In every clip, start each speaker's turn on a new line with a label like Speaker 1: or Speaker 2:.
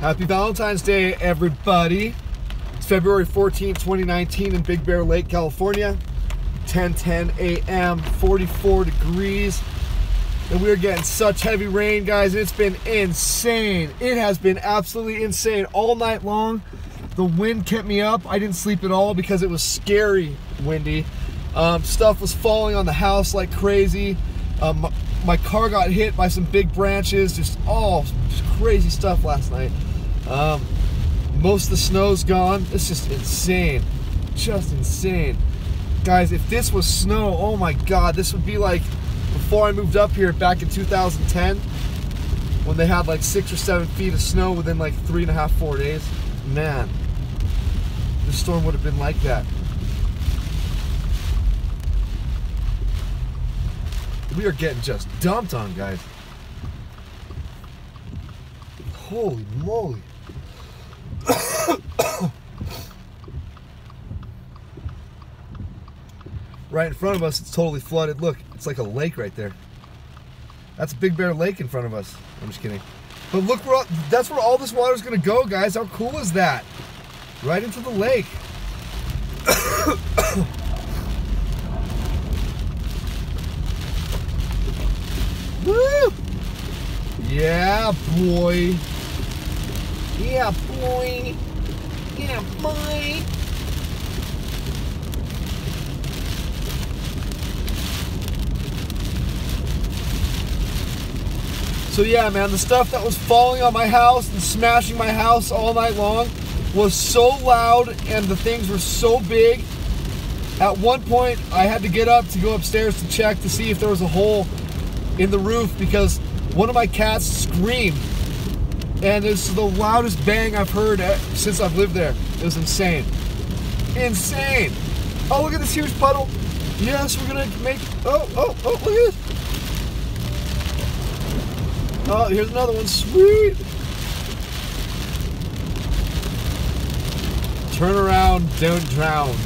Speaker 1: Happy Valentine's Day, everybody. It's February 14, 2019 in Big Bear Lake, California. 10:10 a.m., 44 degrees. And we are getting such heavy rain, guys. It's been insane. It has been absolutely insane all night long. The wind kept me up. I didn't sleep at all because it was scary windy. Um, stuff was falling on the house like crazy. Um, my car got hit by some big branches. Just all just crazy stuff last night. Um, most of the snow's gone. It's just insane. Just insane. Guys, if this was snow, oh my God, this would be like before I moved up here back in 2010 when they had like six or seven feet of snow within like three and a half, four days. Man, the storm would have been like that. We are getting just dumped on, guys. Holy moly. right in front of us, it's totally flooded. Look, it's like a lake right there. That's Big Bear Lake in front of us. I'm just kidding. But look, where all, that's where all this water is going to go, guys. How cool is that? Right into the lake. Woo! Yeah, boy. Yeah, boy. Yeah, boy. So yeah, man, the stuff that was falling on my house and smashing my house all night long was so loud and the things were so big. At one point, I had to get up to go upstairs to check to see if there was a hole in the roof because one of my cats screamed. And it's the loudest bang I've heard eh, since I've lived there. It was insane. Insane. Oh, look at this huge puddle. Yes, we're gonna make, oh, oh, oh, look at this. Oh, here's another one. Sweet. Turn around, don't drown.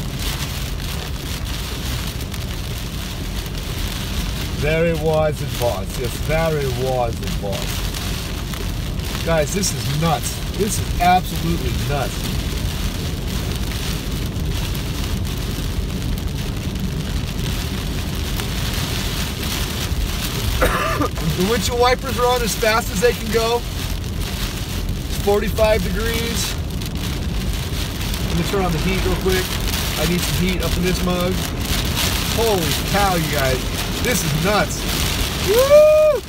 Speaker 1: Very wise advice. Yes, very wise advice. Guys, this is nuts. This is absolutely nuts. The windshield wipers are on as fast as they can go. It's 45 degrees. Let me turn on the heat real quick. I need some heat up in this mug. Holy cow, you guys. This is nuts. Woo!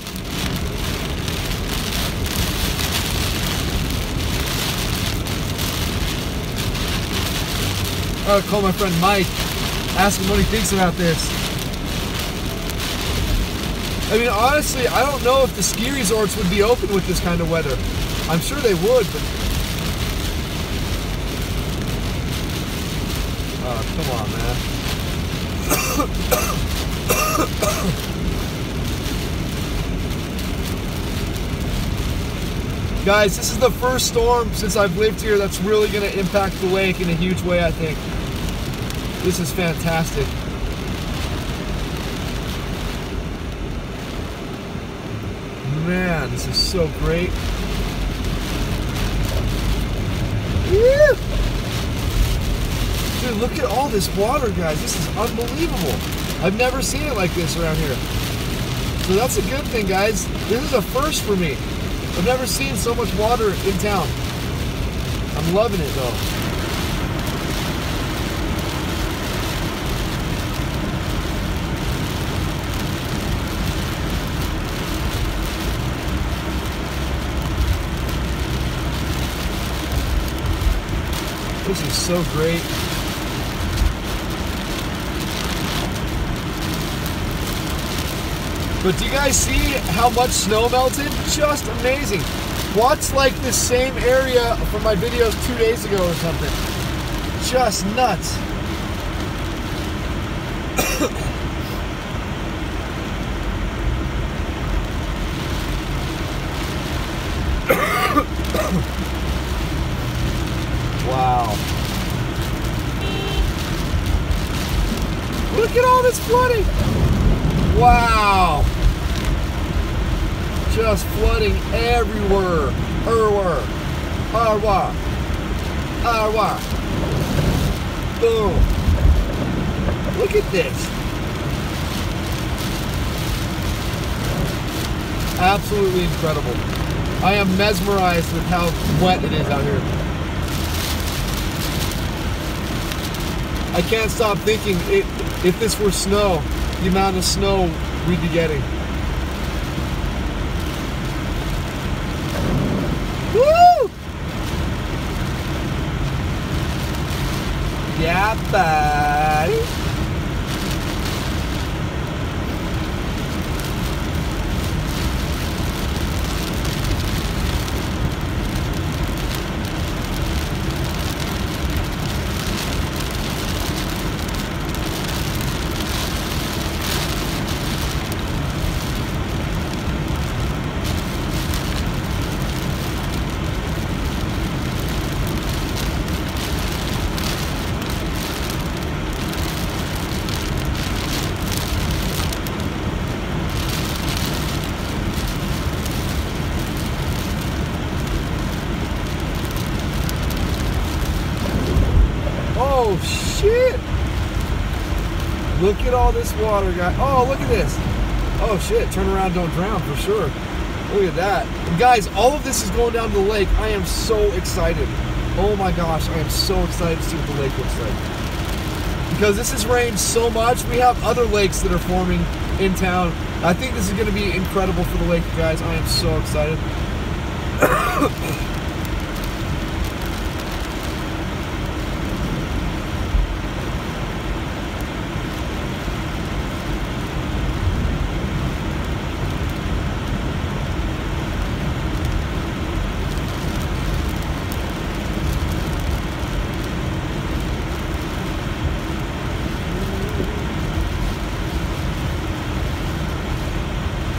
Speaker 1: I'll call my friend Mike, ask him what he thinks about this. I mean, honestly, I don't know if the ski resorts would be open with this kind of weather. I'm sure they would, but. Oh, come on, man. Guys, this is the first storm since I've lived here that's really going to impact the lake in a huge way, I think. This is fantastic. man, this is so great. Dude, look at all this water, guys. This is unbelievable. I've never seen it like this around here. So that's a good thing, guys. This is a first for me. I've never seen so much water in town. I'm loving it, though. This is so great. But do you guys see how much snow melted? Just amazing. What's like this same area from my videos two days ago or something? Just nuts. Wow. Look at all this flooding. Wow. Just flooding everywhere. Everywhere. Au revoir. Boom. Look at this. Absolutely incredible. I am mesmerized with how wet it is out here. I can't stop thinking it, if this were snow, the amount of snow we'd be getting. Woo! Yeah, buddy. Oh shit! Look at all this water, guys. Oh, look at this. Oh shit! Turn around, don't drown for sure. Look at that, and guys. All of this is going down to the lake. I am so excited. Oh my gosh, I am so excited to see what the lake looks like. Because this has rained so much, we have other lakes that are forming in town. I think this is going to be incredible for the lake, guys. I am so excited.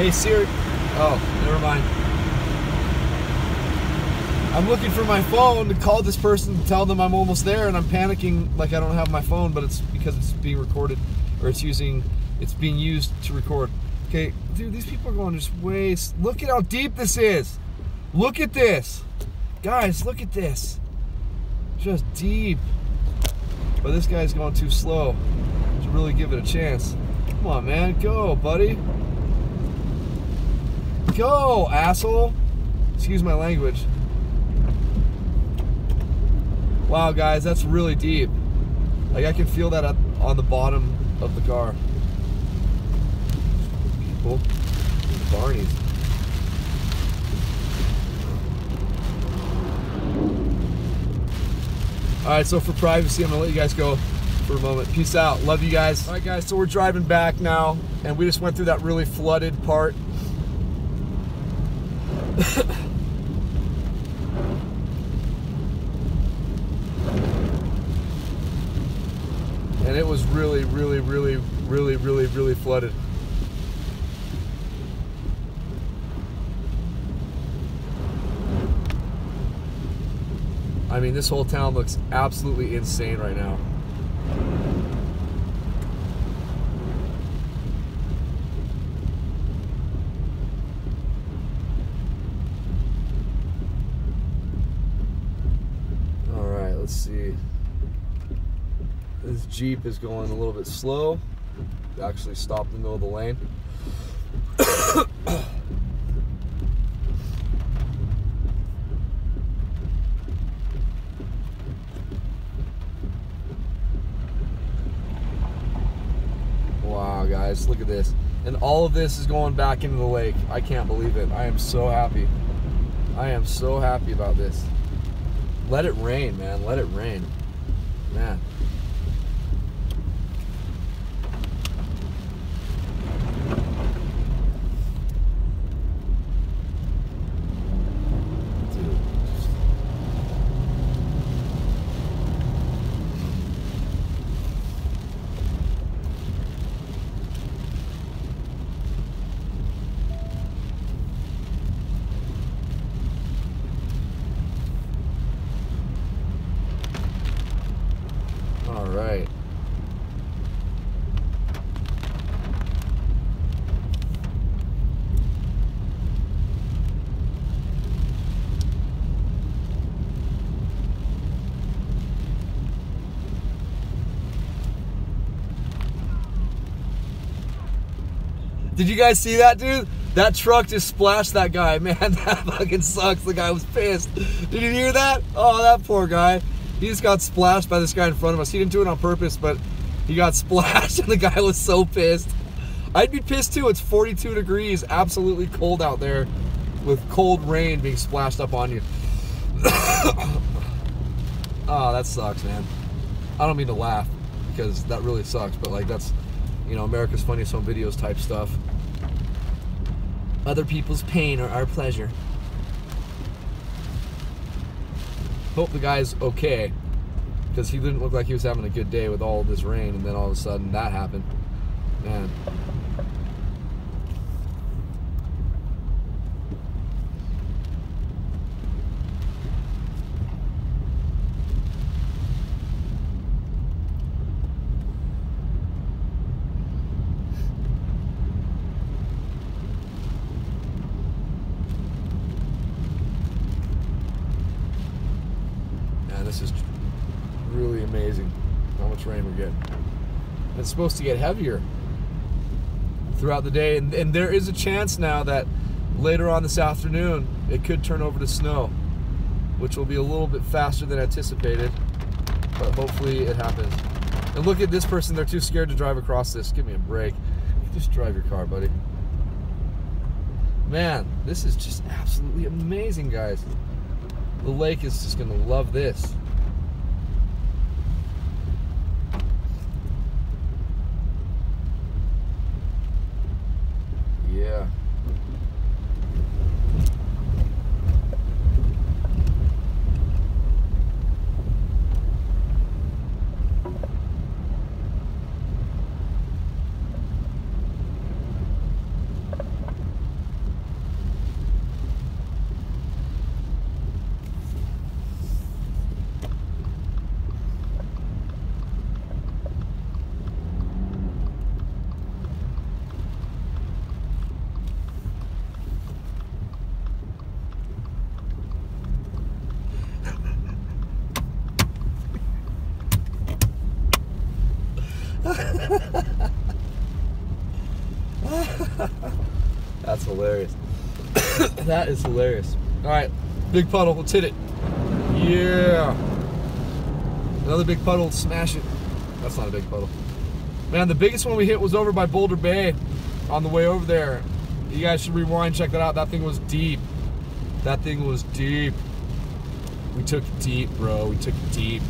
Speaker 1: Hey Siri. Oh, never mind. I'm looking for my phone to call this person to tell them I'm almost there, and I'm panicking like I don't have my phone, but it's because it's being recorded, or it's using, it's being used to record. Okay, dude, these people are going just way. Look at how deep this is. Look at this, guys. Look at this. Just deep. But this guy's going too slow to really give it a chance. Come on, man, go, buddy. Go, asshole. Excuse my language. Wow, guys, that's really deep. Like, I can feel that up on the bottom of the car. People. Barney's. Alright, so for privacy, I'm to let you guys go for a moment. Peace out. Love you guys. Alright, guys, so we're driving back now, and we just went through that really flooded part and it was really, really, really, really, really, really flooded. I mean, this whole town looks absolutely insane right now. let's see. This Jeep is going a little bit slow. Actually stopped in the middle of the lane. wow, guys, look at this. And all of this is going back into the lake. I can't believe it. I am so happy. I am so happy about this. Let it rain, man. Let it rain. Man. Did you guys see that, dude? That truck just splashed that guy. Man, that fucking sucks. The guy was pissed. Did you hear that? Oh, that poor guy. He just got splashed by this guy in front of us. He didn't do it on purpose, but he got splashed and the guy was so pissed. I'd be pissed too. It's 42 degrees, absolutely cold out there with cold rain being splashed up on you. oh, that sucks, man. I don't mean to laugh because that really sucks, but like that's, you know, America's Funniest Home Videos type stuff. Other people's pain or our pleasure. Hope the guy's okay because he didn't look like he was having a good day with all this rain, and then all of a sudden that happened. Man. This is really amazing how much rain we're getting. It's supposed to get heavier throughout the day, and, and there is a chance now that later on this afternoon it could turn over to snow, which will be a little bit faster than anticipated, but hopefully it happens. And look at this person, they're too scared to drive across this. Give me a break. Just drive your car, buddy. Man, this is just absolutely amazing, guys. The lake is just gonna love this. Yeah. That's hilarious. That is hilarious. All right, big puddle. Let's hit it. Yeah. Another big puddle. Smash it. That's not a big puddle. Man, the biggest one we hit was over by Boulder Bay on the way over there. You guys should rewind, check that out. That thing was deep. That thing was deep. We took deep, bro. We took deep.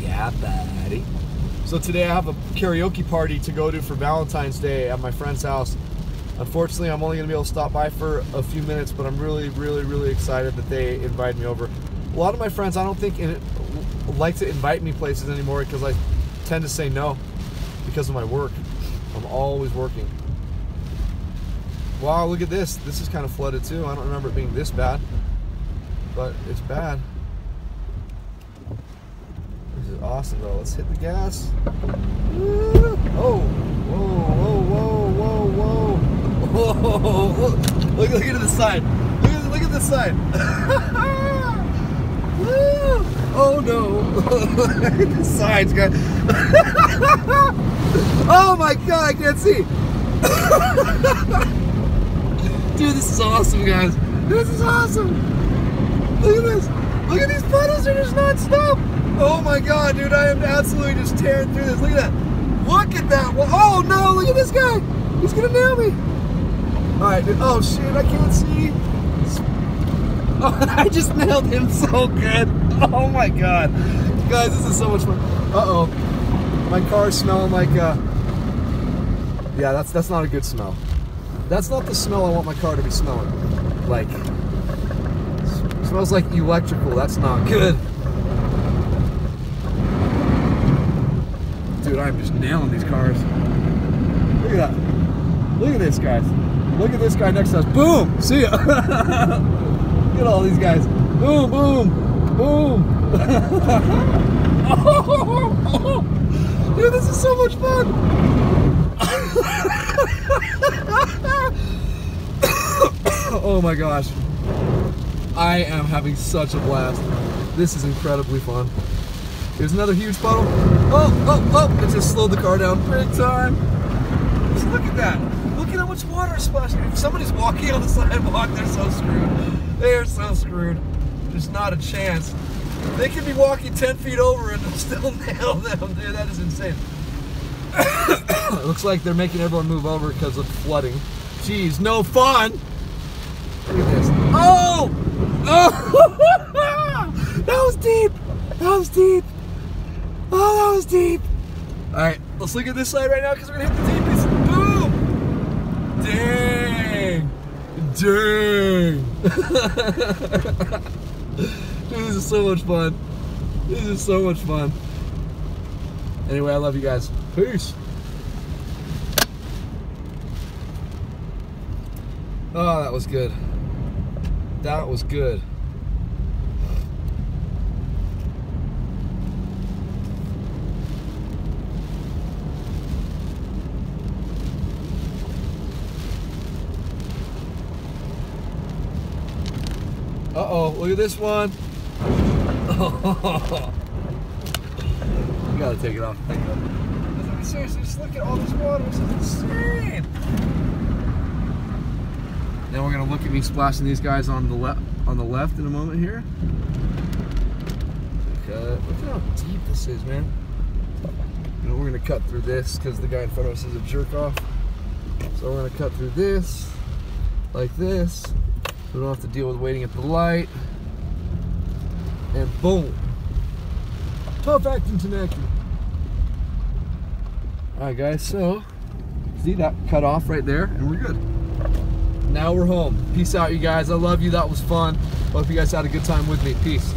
Speaker 1: Yeah, buddy. So today I have a karaoke party to go to for Valentine's Day at my friend's house. Unfortunately, I'm only going to be able to stop by for a few minutes, but I'm really, really, really excited that they invited me over. A lot of my friends, I don't think, in, like to invite me places anymore because I tend to say no because of my work. I'm always working. Wow, look at this. This is kind of flooded too. I don't remember it being this bad, but it's bad. This is awesome though. Let's hit the gas. Oh, whoa, whoa, whoa, whoa, whoa. Whoa, look, look at the side. Look at, look at the side. Oh no. the sides, guys. oh my god, I can't see. Dude, this is awesome, guys. This is awesome. Look at this. Look at these puddles. They're just non-stop. Oh my god, dude. I am absolutely just tearing through this. Look at that. Look at that. Oh no, look at this guy. He's to nail me. All right, dude. Oh shit, I can't see. Oh, I just nailed him so good. Oh my god. Guys, this is so much fun. Uh-oh. My car's smelling like, uh... Yeah, that's, that's not a good smell. That's not the smell I want my car to be smelling. Like, smells like electrical. That's not good. Dude, I'm just nailing these cars. Look at that. Look at this, guys. Look at this guy next to us. Boom! See ya! Look at all these guys. Boom, boom, boom. dude, this is so much fun. oh my gosh. I am having such a blast. This is incredibly fun. Here's another huge puddle. Oh, oh, oh! It just slowed the car down big time. Just look at that. Much water splashing. If somebody's walking on the sidewalk, they're so screwed. They are so screwed. There's not a chance. They could be walking 10 feet over and still nail them. Dude, that is insane. it looks like they're making everyone move over because of flooding. Jeez, no fun. Look at this. Oh! Oh! that was deep. That was deep. Oh, that was deep. All right, let's look at this side right now because we're gonna hit the deepest. Dang! Dang! this is so much fun. This is so much fun. Anyway, I love you guys. Peace. Oh, that was good. That was good. Uh-oh, look at this one. you gotta take it off. Take it off. Seriously, just look at all this water. This is insane. Now we're gonna look at me splashing these guys on the left on the left in a moment here. Look at how deep this is, man. You know, we're gonna cut through this because the guy in front of us is a jerk off. So we're gonna cut through this, like this. So we don't have to deal with waiting at the light. And boom. Tough acting Tinactin. Alright guys, so see that cut off right there and we're good now we're home. Peace out, you guys. I love you. That was fun. Hope you guys had a good time with me. Peace.